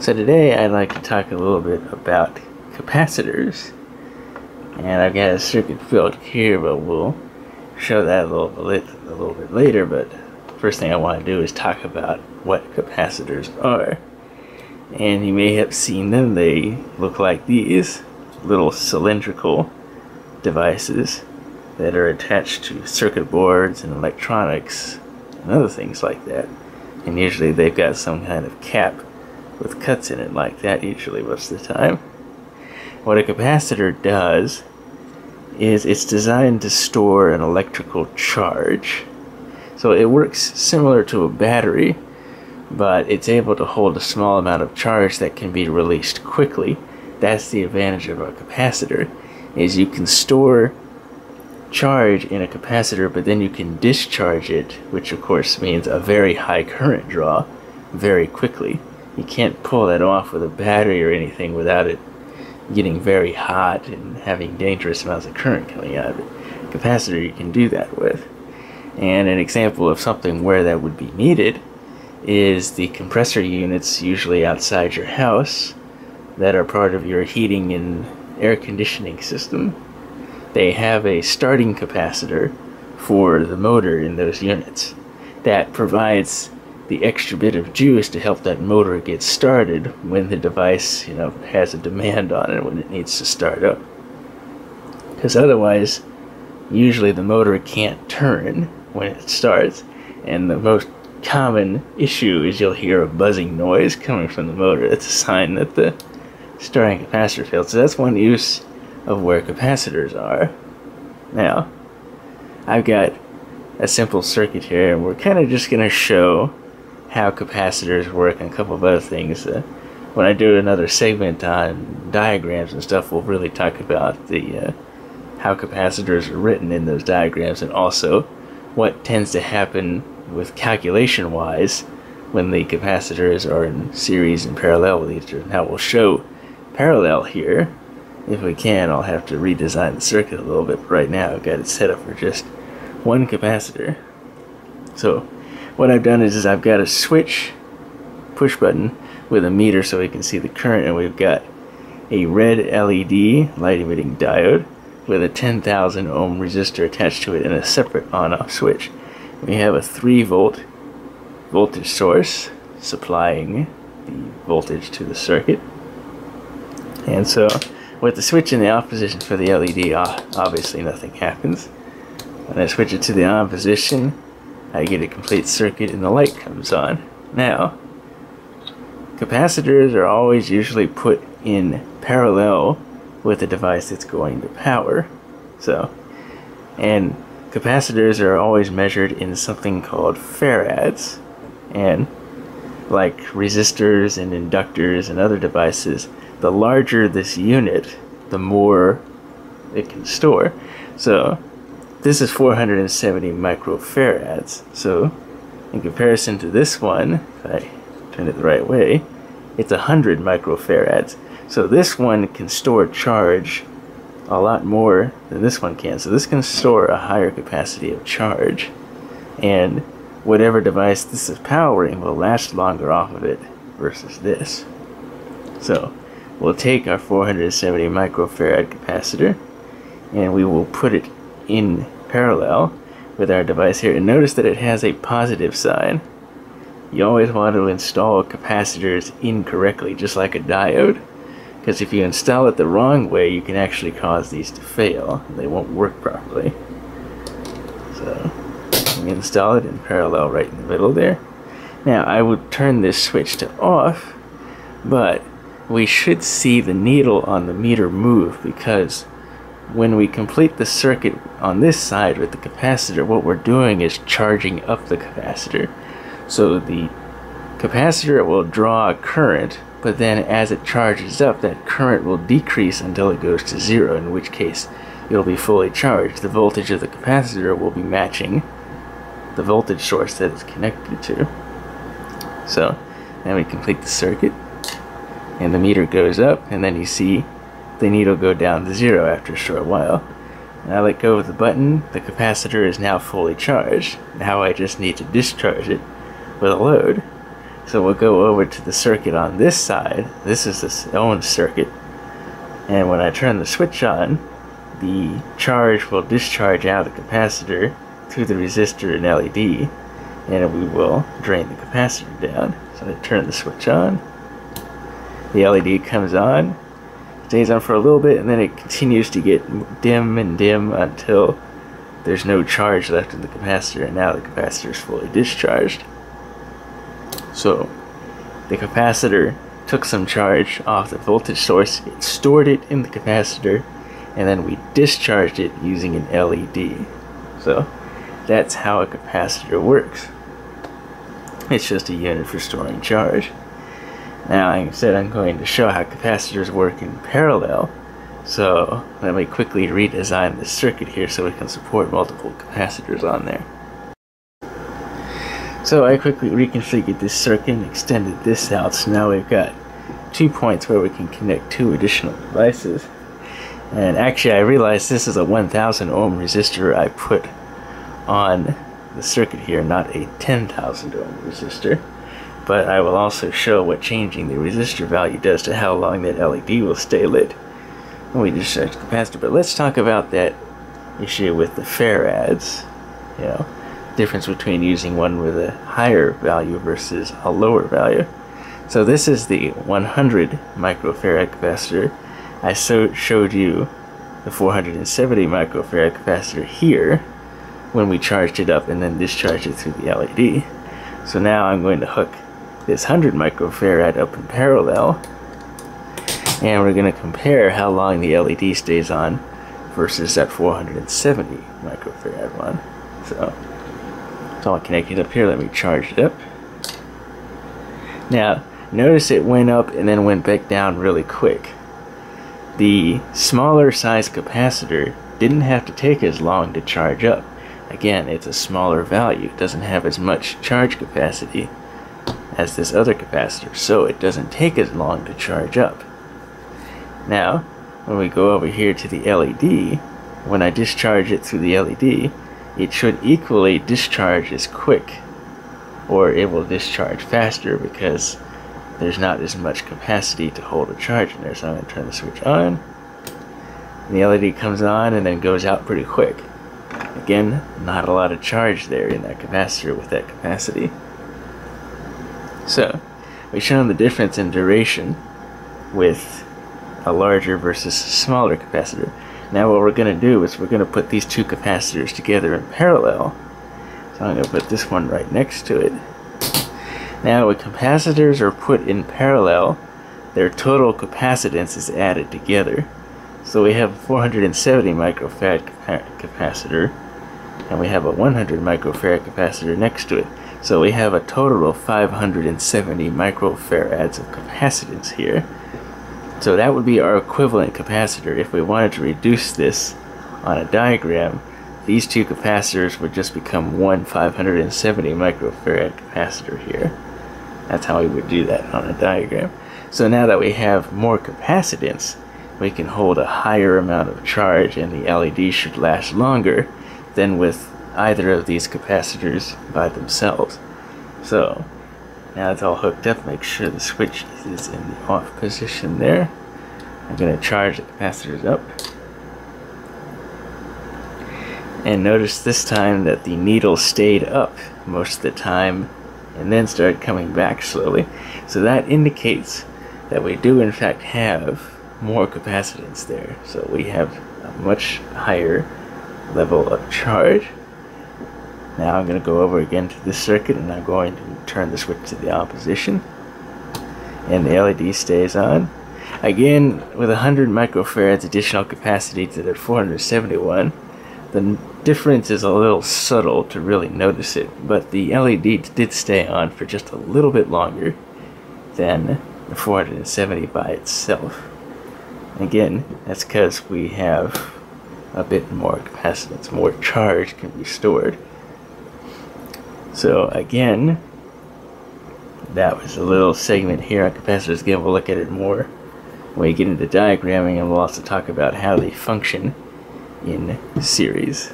So today I'd like to talk a little bit about capacitors. And I've got a circuit built here, but we'll show that a little bit a little bit later. But first thing I want to do is talk about what capacitors are. And you may have seen them. They look like these little cylindrical devices that are attached to circuit boards and electronics and other things like that. And usually they've got some kind of cap with cuts in it like that usually most of the time. What a capacitor does is it's designed to store an electrical charge. So it works similar to a battery, but it's able to hold a small amount of charge that can be released quickly. That's the advantage of a capacitor is you can store charge in a capacitor, but then you can discharge it, which of course means a very high current draw very quickly. You can't pull that off with a battery or anything without it getting very hot and having dangerous amounts of current coming out of it. Capacitor you can do that with. And an example of something where that would be needed is the compressor units usually outside your house that are part of your heating and air conditioning system they have a starting capacitor for the motor in those units that provides the extra bit of juice to help that motor get started when the device, you know, has a demand on it when it needs to start up. Because otherwise, usually the motor can't turn when it starts, and the most common issue is you'll hear a buzzing noise coming from the motor. That's a sign that the starting capacitor failed. So that's one use of where capacitors are. Now, I've got a simple circuit here, and we're kind of just going to show how capacitors work and a couple of other things. Uh, when I do another segment on diagrams and stuff, we'll really talk about the uh, how capacitors are written in those diagrams and also what tends to happen with calculation-wise when the capacitors are in series and parallel with each other. Now we'll show parallel here if we can, I'll have to redesign the circuit a little bit. But right now, I've got it set up for just one capacitor. So, what I've done is, is I've got a switch push button with a meter so we can see the current, and we've got a red LED light emitting diode with a 10,000 ohm resistor attached to it and a separate on-off switch. We have a 3 volt voltage source supplying the voltage to the circuit. And so with the switch in the off position for the LED, obviously nothing happens. When I switch it to the on position, I get a complete circuit and the light comes on. Now, capacitors are always usually put in parallel with the device that's going to power. So, and capacitors are always measured in something called farads. And like resistors and inductors and other devices, the larger this unit, the more it can store. So this is 470 microfarads. So in comparison to this one, if I turn it the right way, it's 100 microfarads. So this one can store charge a lot more than this one can. So this can store a higher capacity of charge. And whatever device this is powering will last longer off of it versus this. So we'll take our 470 microfarad capacitor and we will put it in parallel with our device here and notice that it has a positive sign. You always want to install capacitors incorrectly just like a diode because if you install it the wrong way you can actually cause these to fail. They won't work properly. So install it in parallel right in the middle there. Now I would turn this switch to off but we should see the needle on the meter move because when we complete the circuit on this side with the capacitor, what we're doing is charging up the capacitor. So the capacitor will draw a current, but then as it charges up, that current will decrease until it goes to zero, in which case it'll be fully charged. The voltage of the capacitor will be matching the voltage source that it's connected to. So, then we complete the circuit and the meter goes up and then you see the needle go down to zero after a short while. And I let go of the button, the capacitor is now fully charged. Now I just need to discharge it with a load. So we'll go over to the circuit on this side. This is its own circuit. And when I turn the switch on, the charge will discharge out the capacitor through the resistor and LED, and we will drain the capacitor down. So I turn the switch on, the LED comes on, stays on for a little bit, and then it continues to get dim and dim until there's no charge left in the capacitor, and now the capacitor is fully discharged. So the capacitor took some charge off the voltage source, it stored it in the capacitor, and then we discharged it using an LED. So that's how a capacitor works. It's just a unit for storing charge. Now, like I said, I'm going to show how capacitors work in parallel. So let me quickly redesign the circuit here so we can support multiple capacitors on there. So I quickly reconfigured this circuit and extended this out, so now we've got two points where we can connect two additional devices. And actually I realized this is a 1000 ohm resistor I put on the circuit here, not a 10,000 ohm resistor. But I will also show what changing the resistor value does to how long that LED will stay lit we discharge the capacitor. But let's talk about that issue with the farads. You know, difference between using one with a higher value versus a lower value. So this is the 100 microfarad capacitor. I so showed you the 470 microfarad capacitor here when we charged it up and then discharged it through the LED. So now I'm going to hook this 100 microfarad up in parallel and we're going to compare how long the LED stays on versus that 470 microfarad one. So it's all connected up here. Let me charge it up. Now, notice it went up and then went back down really quick. The smaller size capacitor didn't have to take as long to charge up. Again, it's a smaller value. It doesn't have as much charge capacity as this other capacitor, so it doesn't take as long to charge up. Now, when we go over here to the LED, when I discharge it through the LED, it should equally discharge as quick or it will discharge faster because there's not as much capacity to hold a charge in there. So I'm going to turn the switch on. And the LED comes on and then goes out pretty quick. Again, not a lot of charge there in that capacitor with that capacity. So, we've shown the difference in duration with a larger versus smaller capacitor. Now what we're going to do is we're going to put these two capacitors together in parallel. So I'm going to put this one right next to it. Now when capacitors are put in parallel, their total capacitance is added together. So we have a 470 microfarad capacitor, and we have a 100 microfarad capacitor next to it. So we have a total of 570 microfarads of capacitance here. So that would be our equivalent capacitor. If we wanted to reduce this on a diagram, these two capacitors would just become one 570 microfarad capacitor here. That's how we would do that on a diagram. So now that we have more capacitance, we can hold a higher amount of charge and the LED should last longer than with either of these capacitors by themselves. So now it's all hooked up, make sure the switch is in the off position there. I'm going to charge the capacitors up. And notice this time that the needle stayed up most of the time and then started coming back slowly. So that indicates that we do in fact have more capacitance there. So we have a much higher level of charge. Now I'm going to go over again to this circuit and I'm going to turn the switch to the opposition. And the LED stays on. Again, with 100 microfarads additional capacity to the 471, the difference is a little subtle to really notice it, but the LED did stay on for just a little bit longer than the 470 by itself. Again, that's because we have a bit more capacitance, more charge can be stored. So again, that was a little segment here on capacitors. Again, we'll look at it more when we get into diagramming and we'll also talk about how they function in series.